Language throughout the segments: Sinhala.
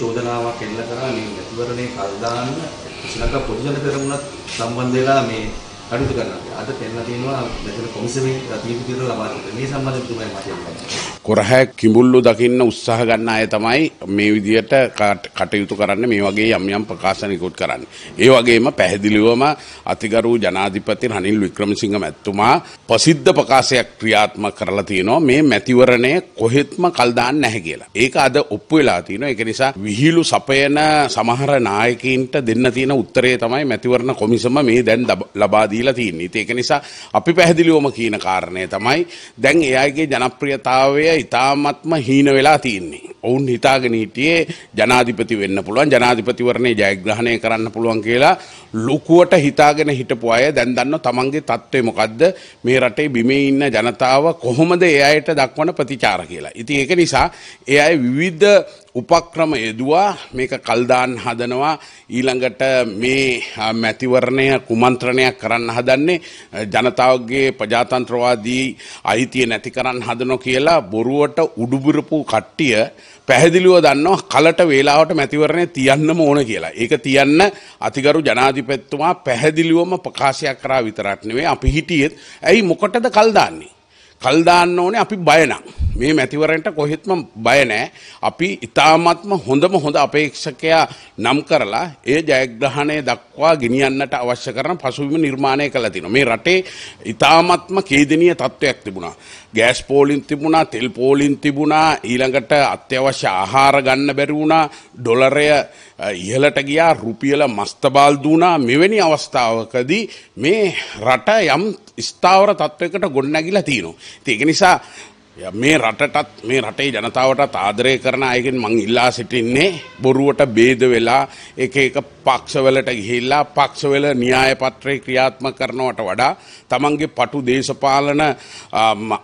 චෝදනාවක් එල්ල කරා මේ මැතිවරණේ කල් දාන්න ශ්‍රී ලංකා පොදු ජන පෙරමුණත් සම්බන්ධ වෙලා මේ කටයුතු කරනවා. අද පෙන්ලා තියෙනවා මෙතන කොමිසමේ තීන්දුව తీරන ලබා දෙන්න. මේ සම්බන්ධයෙන් තුමයි මට කියන්න. කොරහැ කිඹුල්ලු දකින්න උත්සාහ ගන්න අය තමයි මේ විදියට කටයුතු කරන්න මේ වගේ යම් යම් ප්‍රකාශනිකුත් කරන්න. ඒ වගේම පැහැදිලිවම අතිගරු ජනාධිපති රනිල් වික්‍රමසිංහ මැතිතුමා ප්‍රසිද්ධ ප්‍රකාශයක් ක්‍රියාත්මක කරලා තියෙනවා මේ මැතිවරණය කොහෙත්ම කල් දාන්න නැහැ කියලා. ඒක අද ඔප්පු වෙලා තියෙනවා. ඒක නිසා විහිළු සපයන සමහර නායකයින්ට දෙන්න තියෙන උත්තරේ තමයි මැතිවරණ කොමිසම මේ දැන් ලබා දීලා තියෙන්නේ. ඒක නිසා අපි පැහැදිලිවම කියන කාරණය තමයි දැන් ඒ අයගේ ජනප්‍රියතාවය ඉතාමත්ම හීන වෙලා තියන්නේ. ඔවුන් හිතාගෙන හිටියේ ජනාධිපති වෙන්න පුළුවන් ජනාධිපතිවරණය ජයග්‍රහණය කරන්න පුළුවන් කියලා ලොකුවට හිතාගෙන හිටපු අය දැන් දන්න තමන්ගේ තත්ත්වය මොකක්ද මේ රටේ බිමේ ඉන්න ජනතාව කොහොමද ඒ අයට දක්වන ප්‍රතිචාර කියලා. ඉතින් ඒක නිසා ඒ අය විවිධ උපක්‍රම යෙදවා මේක කල්දාන් හදනවා ඊළඟට මේ මැතිවරණය කුමන්ත්‍රණයක් කරන්න හදන්නේ ජනතාවගේ ප්‍රජාතන්ත්‍රවාදී අයිතිය නැති කරන්න හදනො කියලා බොරුවට උඩුබුරපු කට්ටිය පැහැදිලිව දන්නවා කලට වේලාවට මැතිවරණය තියන්නම ඕන කියලා. ඒක තියන්න අතිගරු ජනාධිපතිතුමා පැහැදිලිවම ප්‍රකාශයක් කරා විතරක් නෙවෙයි අපි හිටියෙත් ඇයි මොකටද කල් දාන්නේ? කල් දාන්න ඕනේ අපි බය නම්. මේ මැතිවරණයට කොහෙත්ම බය නැහැ. අපි ඊ타ත්ම හොඳම හොඳ අපේක්ෂකයා නම් කරලා ඒ ජයග්‍රහණය දක්වා ගෙනියන්නට අවශ්‍ය කරන පසුබිම නිර්මාණය කළා තිනවා. මේ රටේ ඊ타ත්ම කේදනීය තත්වයක් තිබුණා. ගෑස් පෝලින් තිබුණා, තෙල් පෝලින් තිබුණා, ඊළඟට අත්‍යවශ්‍ය ආහාර ගන්න බැරි වුණා, ඩොලරය ඉහළට ගියා, රුපියල මස්තබාල් දුණා. මෙවැනි අවස්ථාවකදී මේ රට යම් ස්ථාවර තත්ත්වයකට ගොඩනැගිලා තියෙනවා. ඒක නිසා මේ රටටත් මේ රටේ ජනතාවටත් ආදරය කරන අයගෙන් මං ඉල්ලා සිටින්නේ බොරුවට බේද වෙලා එක එක පක්ෂවලට ගිහිල්ලා පක්ෂවල න්‍යාය පත්‍රය ක්‍රියාත්මක කරනවට වඩා තමන්ගේ පටු දේශපාලන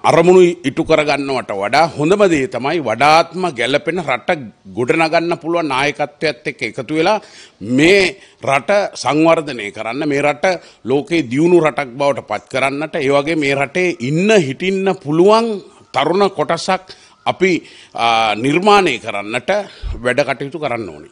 අරමුණු ඉටු කරගන්නවට වඩා හොඳම දේ තමයි වඩාත්ම ගැලපෙන රට ගොඩනගන්න පුළුවන් නායකත්වයත් එක්ක එකතු වෙලා මේ රට සංවර්ධනය කරන්න මේ රට ලෝකේ දියුණු රටක් බවට පත් කරන්නට ඒ වගේ මේ රටේ ඉන්න හිටින්න පුළුවන් තරුණ කොටසක් අපි නිර්මාණය කරන්නට වැඩ කටයුතු කරන්න ඕනි.